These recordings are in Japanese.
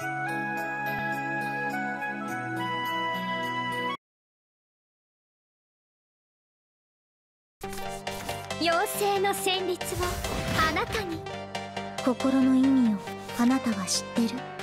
妖精の旋律をあなたに。心の意味をあなたは知ってる。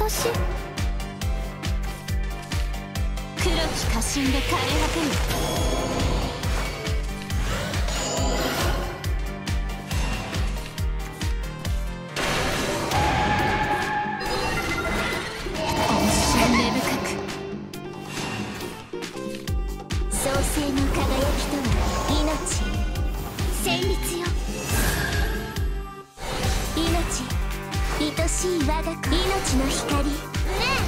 私。黒き家臣で枯れ果てる。が子命の光ねえ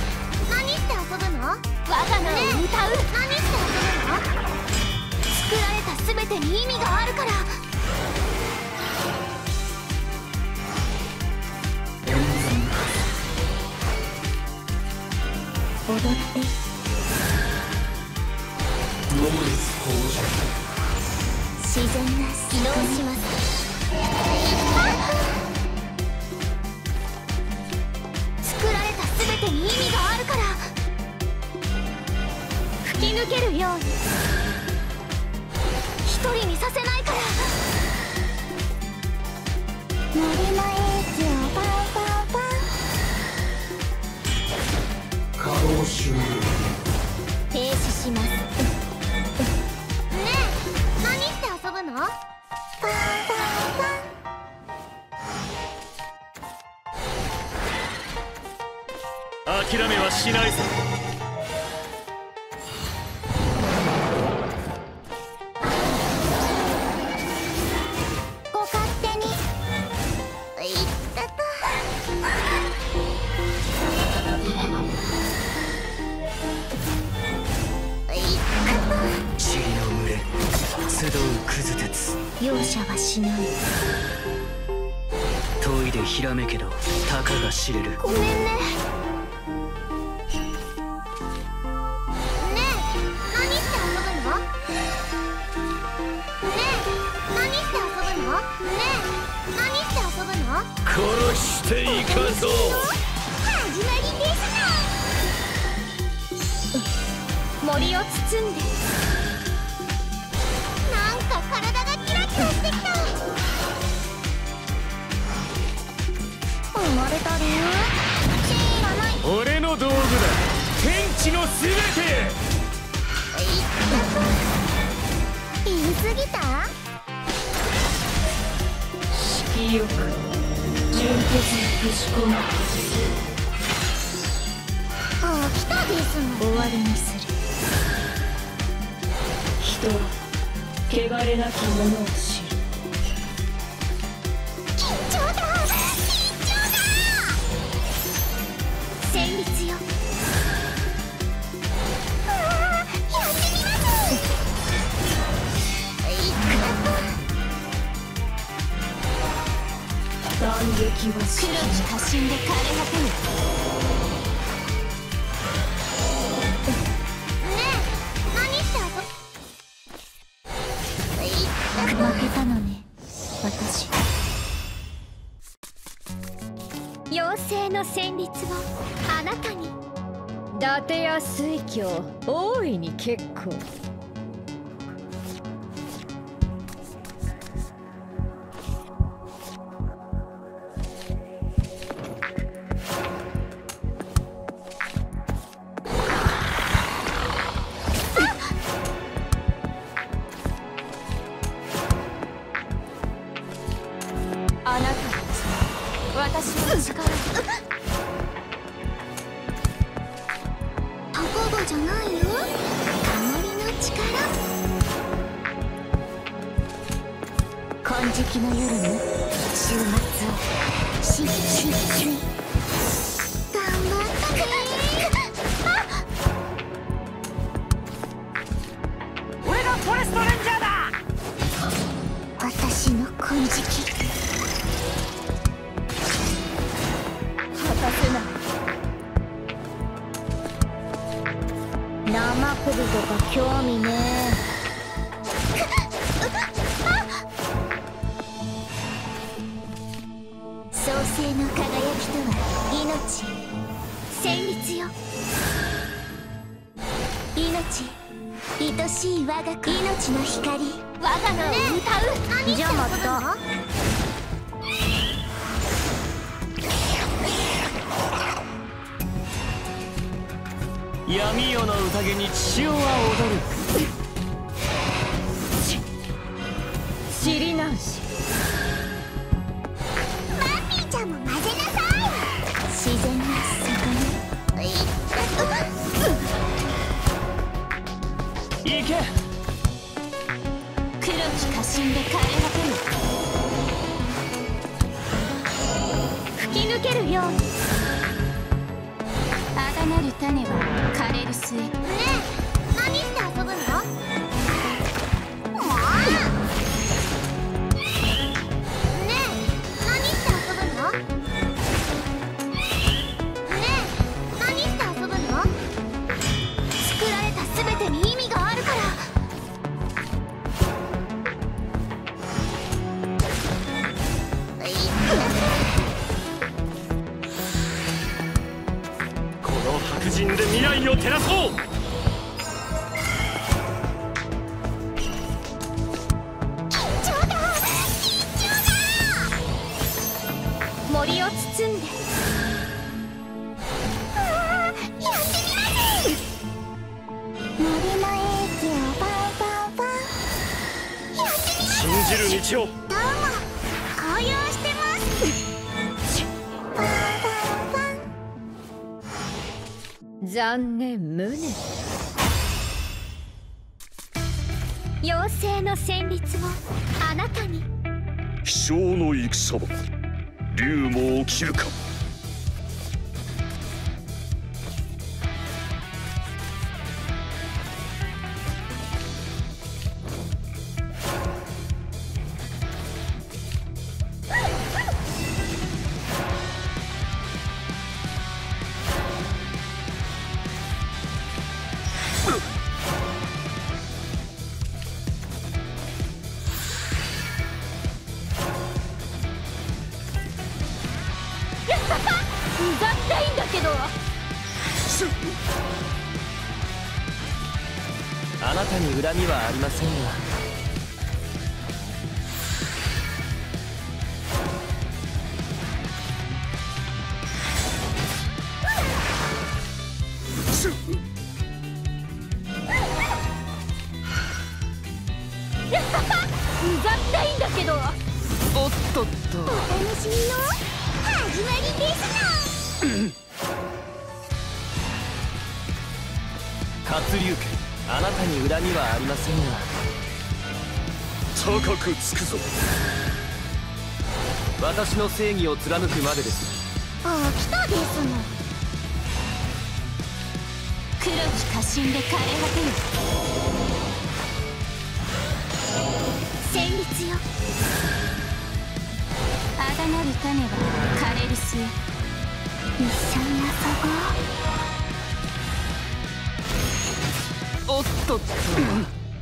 何して遊ぶの？我が名を歌う、ね、何して遊ぶの？作られた全てに意味があるから。踊って。自然な機能しますに意味があるから。吹き抜けるように。一人にさせないから。森のエー諦めはしないぞ。ご勝手に。いった。と塵の群れ集うクズ鉄容赦はしない。研いでひらめけどたかが知れるごめんね殺していかぞ。始まりですの森を包んで。なんか体がキラキラしてきた。生まれた理由？知らない。俺の道具だ。天地の全て。言い過ぎた？色よ終わりにする。人は汚れなき者を知る。断撃はし黒き花心で枯れ果てるねえ何して遊ぶ負けたのね私妖精の旋律をあなたに伊達や水郷大いに結構金色 とか興味ねえ闇夜の宴に血潮は踊る。知り直し。マッピーちゃんも混ぜなさい。自然なそこに行け。黒き花心で枯れ果てる。吹き抜けるようにあがなる種は枯れる末。の白人で未来を照らそう。森を包んで。森の駅をパンパンパンやってみます信じる道を残念無念。妖精の旋律をあなたに。飛翔の戦場竜も起きるかうざったいんだけど。あなたに恨みはありませんが。うざったいんだけどおっとっと。お楽しみの始まりですの活龍家あなたに恨みはありませんが。高くつくぞ。私の正義を貫くまでです。あ来たですの。黒き花心で枯れ果てる。旋律よ。あがなる種は緒に遊ぼう。おっとっと。ね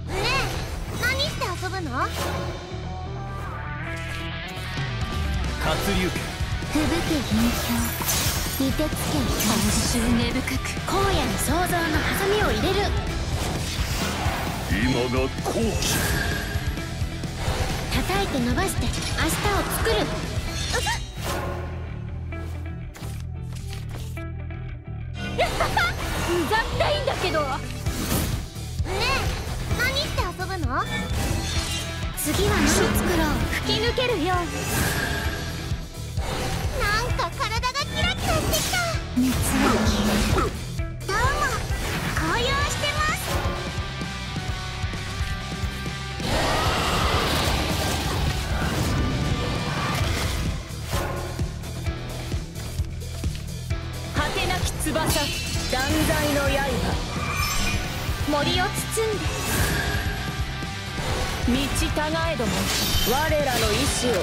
え何して遊ぶの？活龍家吹雪銀氷凍てつけ本州根深く荒野に創造のハサミを入れる。今が好機叩いて伸ばして明日を作るうざったいんだけど。ねえ何して遊ぶの？次は何作ろう？吹き抜けるよなんか体がキラキラしてきた。熱が消える。なき翼断罪の刃。森を包んで。道たがえども我らの意志を。ね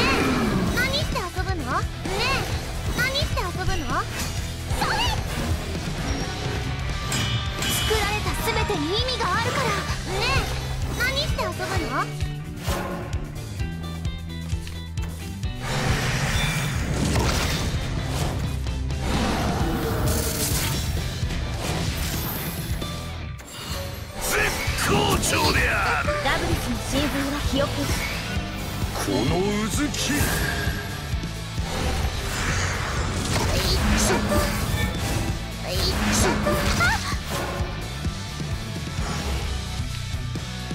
え何して遊ぶの？ねえ何して遊ぶの？それ！作られた全てに意味があるから。好調である。ダブルスの神髄はひよここのうずき。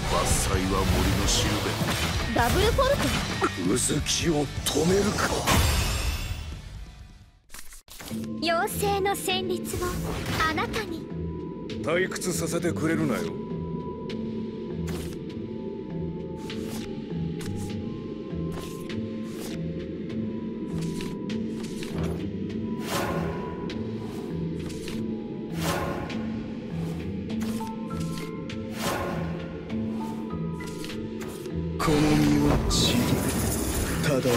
伐採は森のしるダブルフォルト？べうずきを止めるか。妖精の旋律をあなたに。退屈させてくれるなよ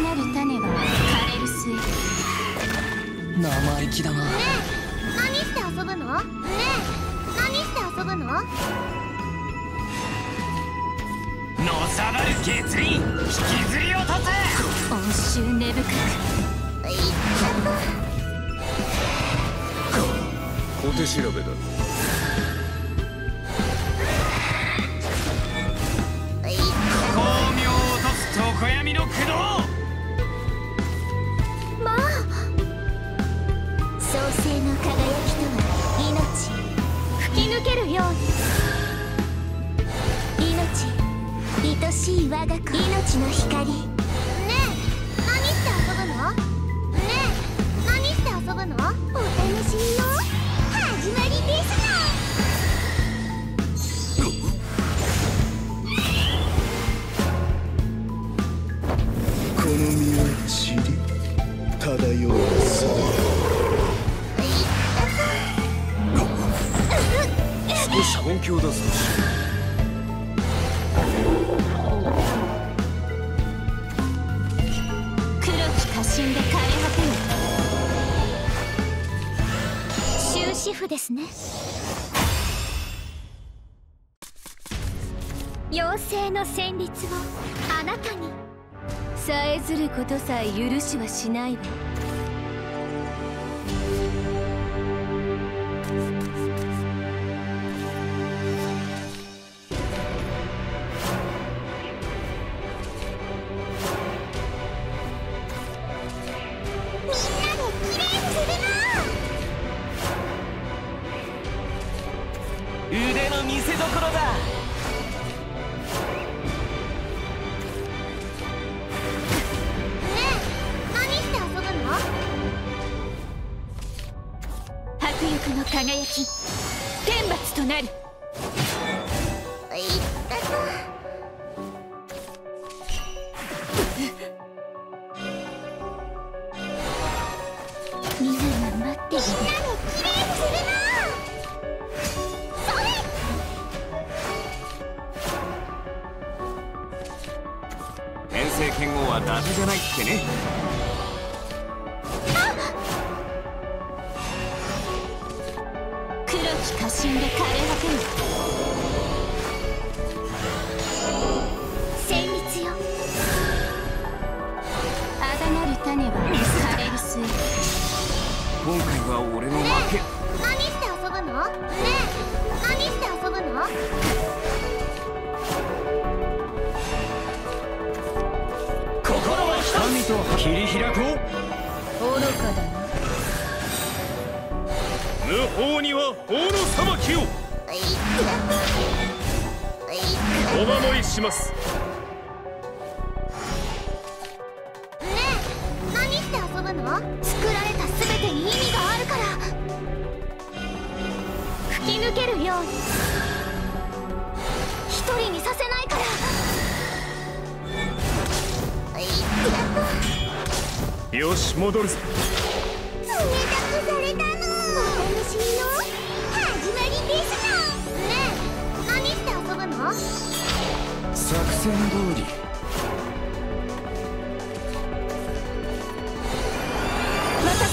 なる種は。枯れる末生意気だなねえ何して遊ぶの？ねえ何して遊ぶの？のさばる月輪引きずり落とせ恩衆根深くいった小手調べだといった巧妙を落とす常闇の駆動きとは吹き抜けるように。命。命。愛しい我が子。命の光。め少し本気を出す。としですね。妖精の旋律をあなたに。さえずることさえ許しはしない。わあだなる種は枯れる末今回は俺の負け。何して遊ぶの？ねえ何して遊ぶの？心は神と切り開こう。愚かだな。無法には法の裁きを。お守りしますして遊ぶの作られた全てに意味があるから。吹き抜けるように。一人にさせないから。よし戻るぞ。冷たくされたの。お楽しみの始まりですのねえ何して遊ぶの？作戦通り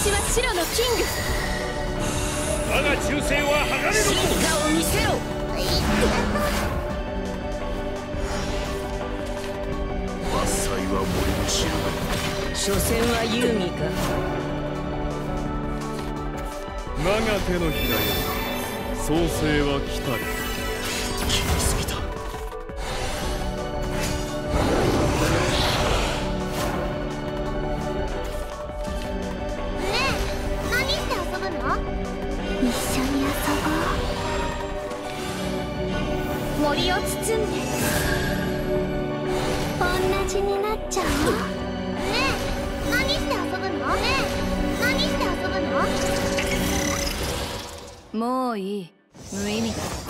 私は白のキング。我が忠誠は剥がれるぞ進化を見せろ伐採は森の知る所詮は遊戯か我が手のひらよ創世は来たり森を包んで。同じになっちゃうねえ。何して遊ぶの？ねえ。何して遊ぶの？もういい。無意味だ。